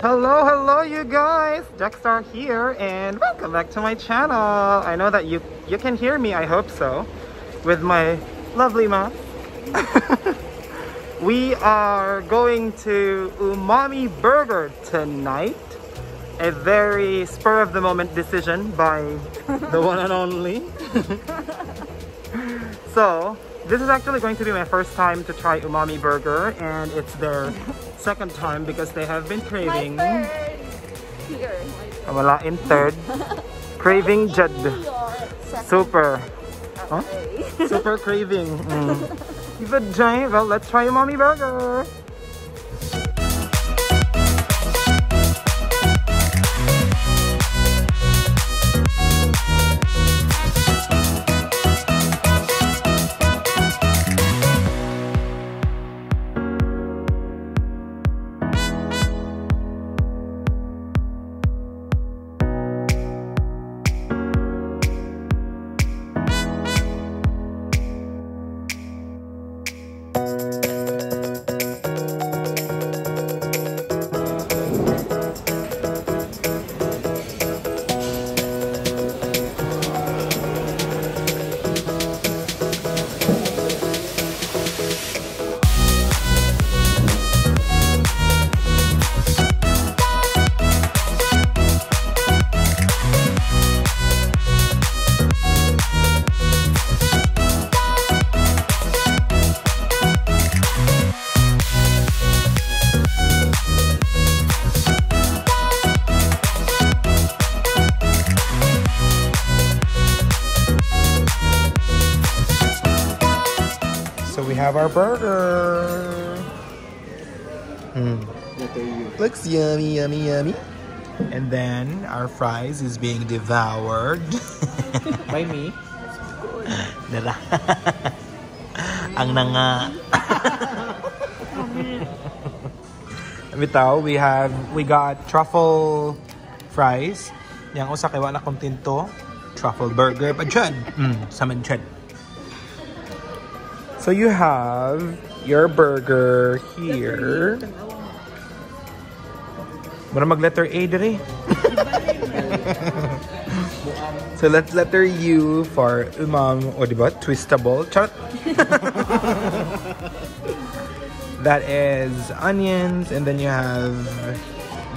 Hello, hello you guys! Dexstar here and welcome back to my channel. I know that you you can hear me, I hope so, with my lovely mask. we are going to Umami Burger tonight. A very spur of the moment decision by the one and only. so, this is actually going to be my first time to try Umami Burger and it's their second time because they have been craving. My third. Here. Wala in third. craving. Your. Super. Huh? Super craving. Mm. Giant. Well, let's try Umami Burger. So we have our burger. Mm. Looks yummy, yummy, yummy. And then our fries is being devoured. By me. Nara. Ang nanga. Bitaw, we have, we got truffle fries. Yang usa kay wala kong tinto. Truffle burger pa dyan. Mm, sa man dyan. So you have your burger here. Muna mag letter A dire. so let's letter U for umam o diba? Twistable. Charot. that is onions and then you have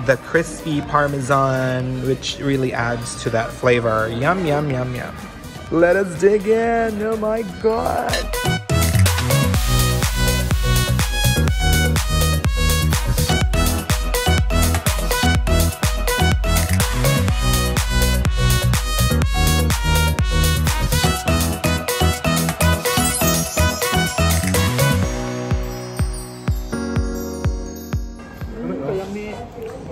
the crispy parmesan which really adds to that flavor. Yum yum yum yum. Let us dig in. Oh my god.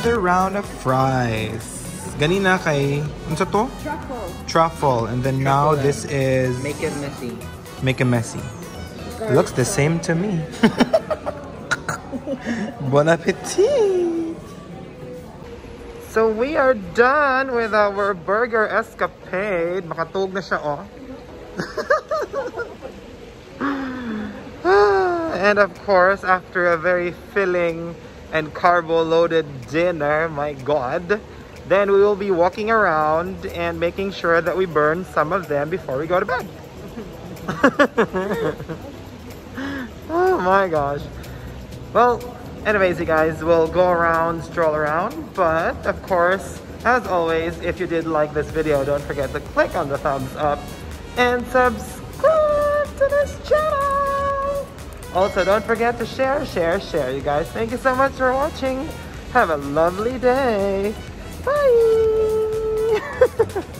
Another round of fries. Ganina kay, ano sa to? Truffle. Truffle. And then now Truffle. this is Make it messy. make it messy. Looks the same to me. bon appetit! So we are done with our burger escapade. Makatulog na siya, oh. and of course, after a very filling and carbo-loaded dinner, my god, then we will be walking around and making sure that we burn some of them before we go to bed. oh my gosh. Well, anyways, you guys, we'll go around, stroll around, but of course, as always, if you did like this video, don't forget to click on the thumbs up and subscribe to this channel. Also, don't forget to share, share, share, you guys. Thank you so much for watching. Have a lovely day. Bye.